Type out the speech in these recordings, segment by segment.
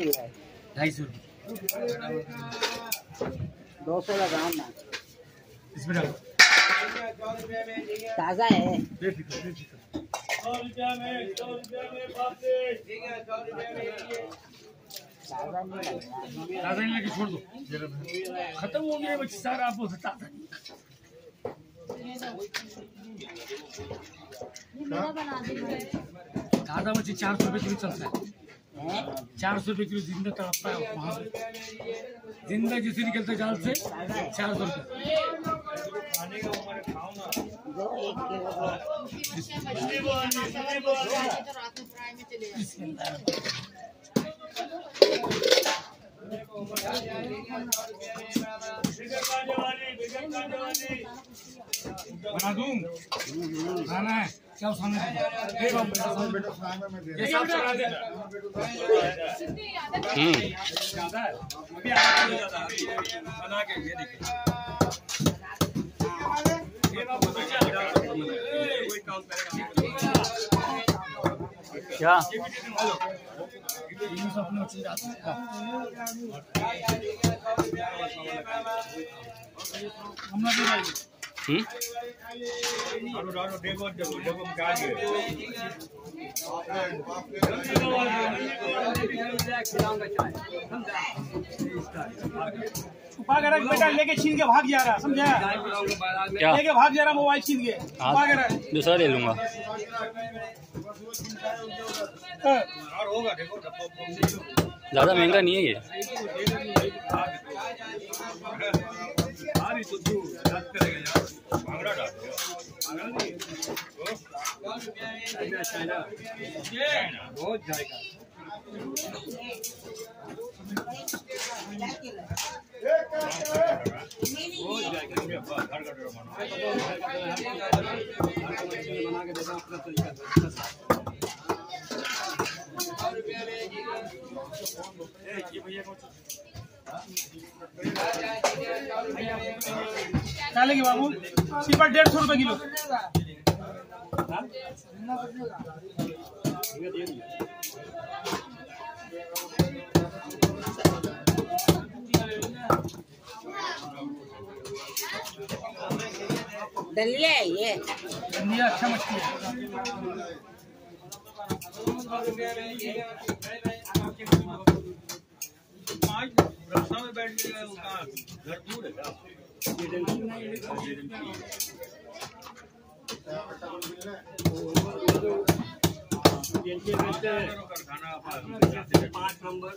है ढाई सौ दो सौ लगाओ ना इसमें डालो। ताज़ा है। ताज़ा नहीं ताज़ा छोड़ दो। खत्म हो गया बच्चे सारा आप बोलते ताज़ा ताज़ा मच्छी चार सौ रुपये किलो चलता हैं। चार सौ रुपये किलो ज़िंदा तड़पता है वहाँ पे ज़िंदा जैसे निकलता जाल से, चार सौ रुपये। बना दूँ? खाना है? है। तो क्या अच्छे हैं? हम ना। छुपा के रख बेटा लेके छीन के भाग जा रहा समझा? क्या? लेके भाग जा रहा मोबाइल छीन के छुपा के रख दूसरा ले लूँगा। हाँ। ज़्यादा महँगा नहीं है ये। तो तू याद करेगा यार भांगड़ा डाल चाइना चाइना बहुत जाएगा। बहुत जाएगा। ये बात घर का डर क्या लेगी बाबू। सिर्फ़ डेढ़ सौ रुपए किलो। दलिया है ये। ये अच्छा मछली है। रास्ता में बैठ गया वो उसका घर दूर है। क्या खाना पाँच नंबर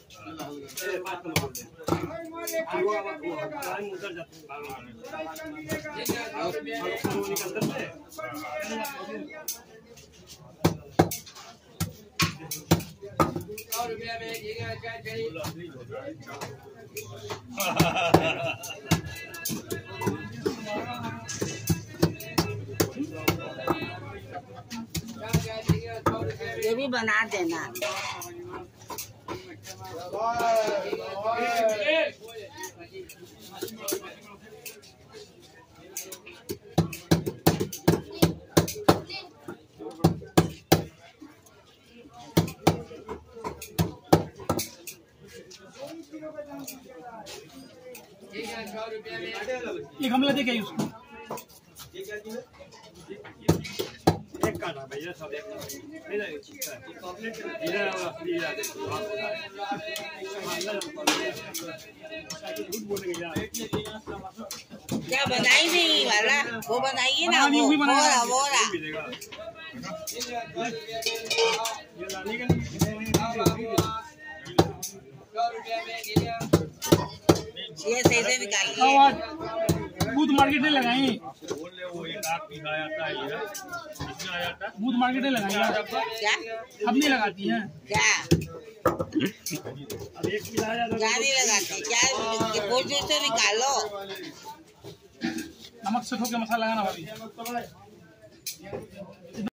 ये भी बना देना। ये गमला दे के उसको। एक भैया सब एक मेरा क्या बनाई नहीं वाला वो बनाइए ना वो बोरा बोरा। ये लाने का ये सही से निकालिए। बूथ मार्केट में लगाई वो एक आग पीना आता है। इसमें आ जाता है बूथ मार्केट में लगाई क्या? अब नहीं लगाती हैं। क्या? अब एक पीना आ जाता क्या? नहीं लगाते क्या बोल जो से निकालो। नमक से ठोक मसाला लगाना भाभी।